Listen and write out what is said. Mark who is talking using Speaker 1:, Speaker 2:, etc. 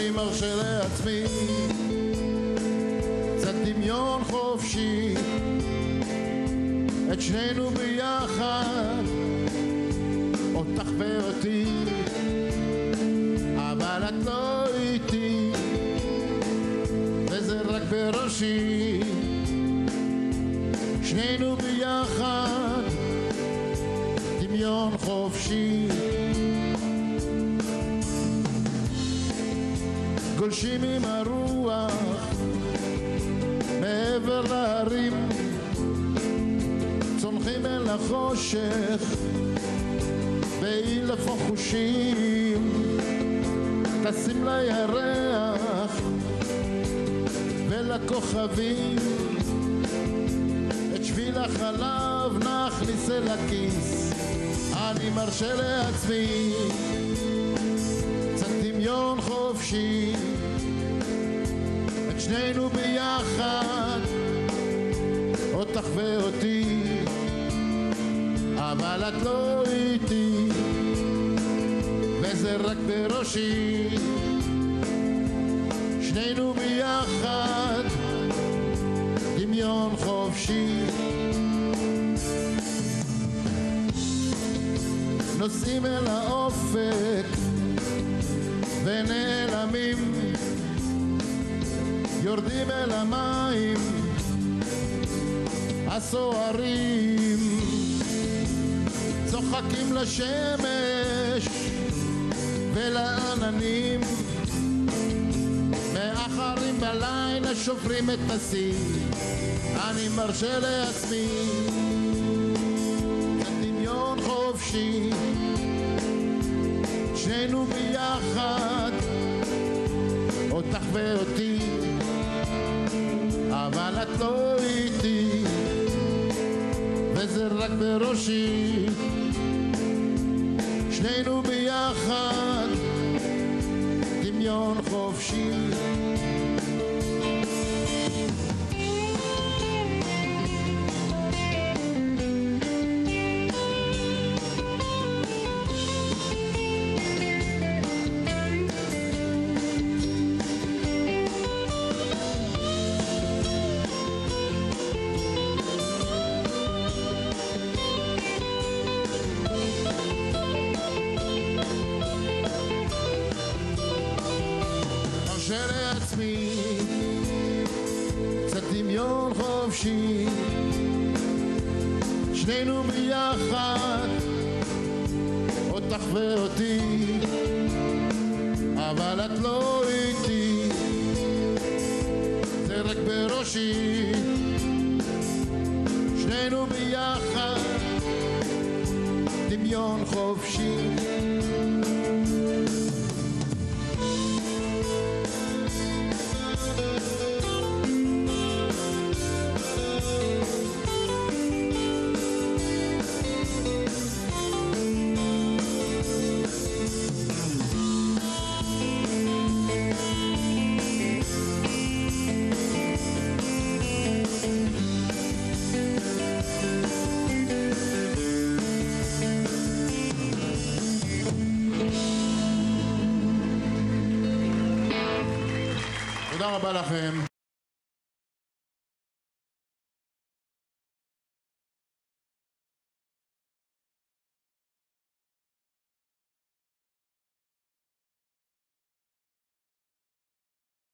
Speaker 1: מרשה לעצמי קצת דמיון חופשי. את שנינו ביחד אותך ואותי אבל את לא איתי וזה רק בראשי. שנינו ביחד דמיון חופשי גולשים עם הרוח מעבר להרים צונחים אל החושך באילף החושים טסים לירח ולכוכבים את שביל החלב נכניס אל הכיס. אני מרשה לעצמי דמיון חופשי. את שנינו ביחד. אותך ואותי אבל את לא איתי. וזה רק בראשי. שנינו ביחד. דמיון חופשי. נוסעים אל האופק ונעלמים. יורדים אל המים הסוערים. צוחקים לשמש ולעננים. מאחרים בלילה שוברים את השיא. אני מרשה לעצמי דמיון חופשי שנינו ביחד אותך ואותי. אבל את לא איתי וזה רק בראשי. שנינו ביחד דמיון חופשי מרשה לעצמי. קצת דמיון חופשי. שנינו ביחד. אותך ואותי אבל את לא איתי. זה רק בראשי. שנינו ביחד. דמיון חופשי תודה רבה לכם.